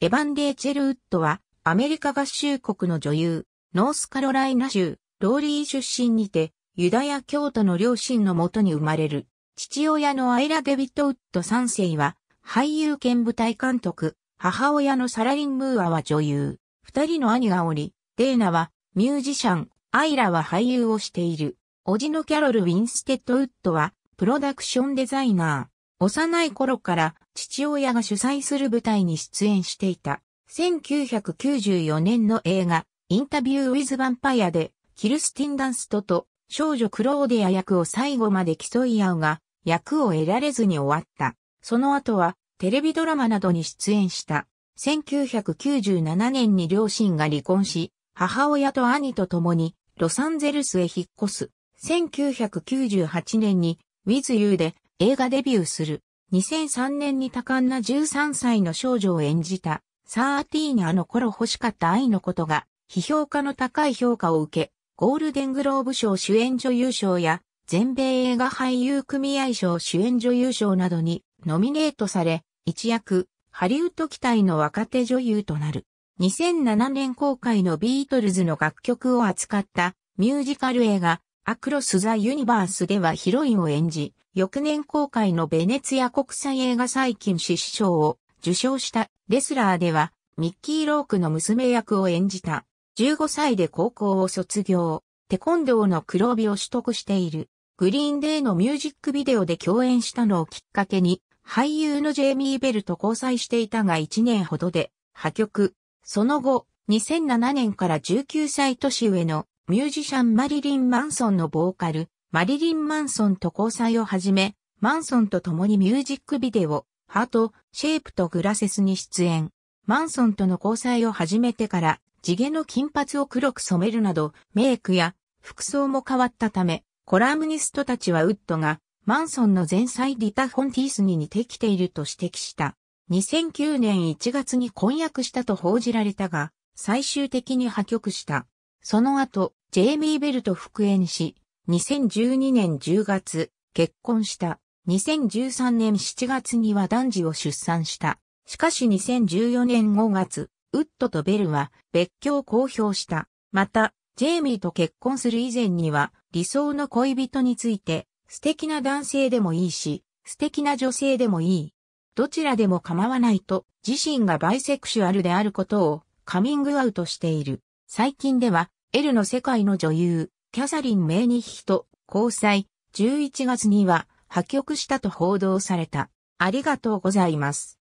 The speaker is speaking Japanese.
エヴァン・レイチェル・ウッドは、アメリカ合衆国の女優、ノースカロライナ州、ローリー出身にて、ユダヤ教徒の両親のもとに生まれる。父親のアイラ・デビット・ウッド3世は、俳優兼舞台監督、母親のサラリン・ムーアは女優。二人の兄がおり、デーナはミュージシャン、アイラは俳優をしている。叔父のキャロル・ウィンステッド・ウッドは、プロダクションデザイナー。幼い頃から父親が主催する舞台に出演していた。1994年の映画、インタビュー・ウィズ・ヴァンパイアで、キルスティン・ダンストと少女クローディア役を最後まで競い合うが、役を得られずに終わった。その後は、テレビドラマなどに出演した。1997年に両親が離婚し、母親と兄と共にロサンゼルスへ引っ越す。1998年に With You で映画デビューする。2003年に多感な13歳の少女を演じたサーティーニあの頃欲しかった愛のことが批評家の高い評価を受け、ゴールデングローブ賞主演女優賞や全米映画俳優組合賞主演女優賞などにノミネートされ、一躍、ハリウッド期待の若手女優となる。2007年公開のビートルズの楽曲を扱ったミュージカル映画アクロス・ザ・ユニバースではヒロインを演じ、翌年公開のベネツィア国際映画最近獅子賞を受賞したレスラーではミッキー・ロークの娘役を演じた。15歳で高校を卒業、テコンドーの黒帯を取得している。グリーンデーのミュージックビデオで共演したのをきっかけに、俳優のジェイミー・ベルと交際していたが1年ほどで破局。その後、2007年から19歳年上のミュージシャンマリリン・マンソンのボーカル、マリリン・マンソンと交際を始め、マンソンと共にミュージックビデオ、ハート、シェイプとグラセスに出演。マンソンとの交際を始めてから地毛の金髪を黒く染めるなど、メイクや服装も変わったため、コラムニストたちはウッドがマンソンの前妻リタ・フォンティースに似てきていると指摘した。2009年1月に婚約したと報じられたが、最終的に破局した。その後、ジェイミー・ベルと復縁し、2012年10月、結婚した。2013年7月には男児を出産した。しかし2014年5月、ウッドとベルは別居を公表した。また、ジェイミーと結婚する以前には理想の恋人について素敵な男性でもいいし、素敵な女性でもいい。どちらでも構わないと自身がバイセクシュアルであることをカミングアウトしている。最近では、エルの世界の女優、キャサリン・メイニヒと交際、11月には破局したと報道された。ありがとうございます。